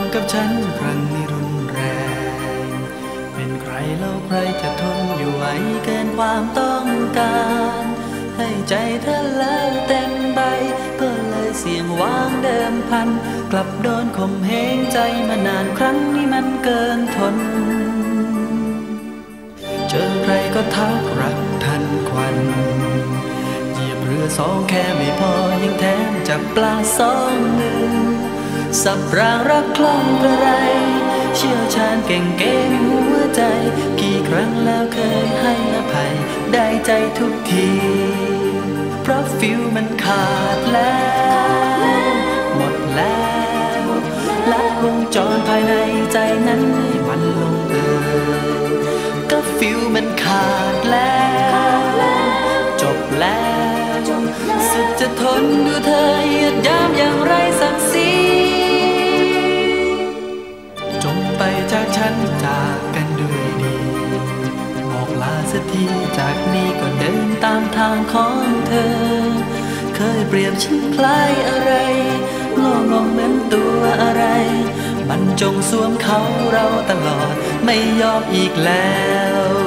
ำกับฉันครั้งนี้รุนแรง เป็นใครเล่าใครจะทนอยู่ไหวเกินความต้องการ ให้ใจเธอแล้วเต็มใบ ก็เลยเสี่ยงวางเดิมพัน กลับโดนข่มเหงใจมานานครั้งนี้มันเกินทน เจอใครก็ทักรักทันควันเหยียบเรือสองแค่ไม่พอยังแถมจับปลาสองมือ สับรางรักคล่องกระไร เชี่ยวชาญเก่งเกมหัวใจ กี่ครั้งแล้วเคยให้อภัย ได้ใจทุกที เพราะฟิลมันขาดแล้ว หมดแล้วและวงจรภายในใจนั้นให้มันลงเอยก็ฟิลมันขาดแล้ว จบแล้ว สุดจะทนดูเธอเหยียดยามอย่างไรสัก จากนี้ก็เดินตามทางของเธอ เคยเปรียบฉันคล้ายอะไรงองงเหมือนตัวอะไร มันจงสวมเขาเราตลอดไม่ยอมอีกแล้ว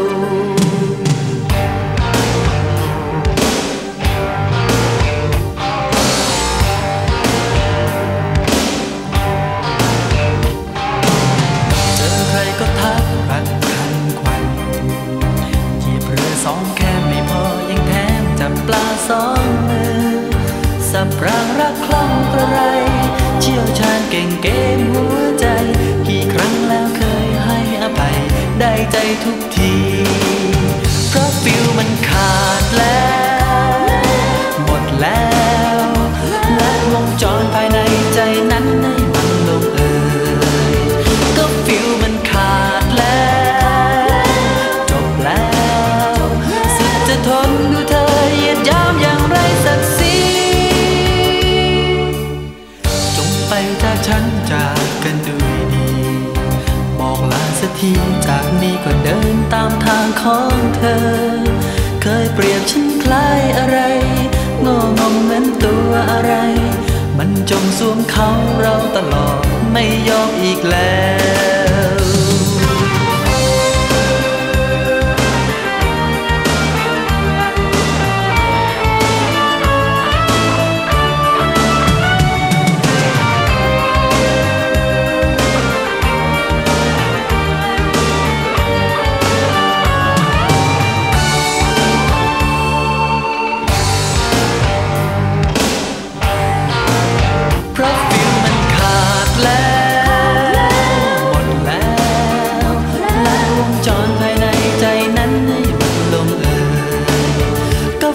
างรักคล่องกระไร เชี่ยวชาญเก่งเกมหัวใจ กี่ครั้งแล้วเคยให้อภัย ได้ใจทุกที เพราะฟิลมันขาดแล้ว หมดแล้วและวงจรภายในใจนั้นให้มันลงเอยก็ฟิลมันขาดแล้ว จบแล้ว สุดจะทนดูเธอเหยียดยามอย่างไรสักสี ทีจากนี้ก็เดินตามทางของเธอ เคยเปรียบฉันคล้ายอะไรโง่งงเหมือนตัวอะไร มันจงสวมเขาเราตลอด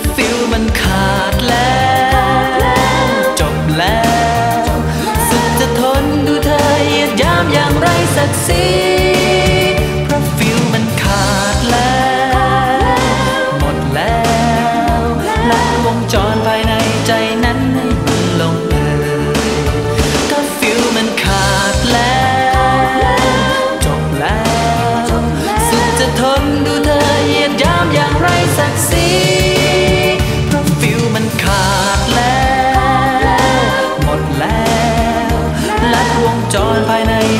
ก็ trọn vai này.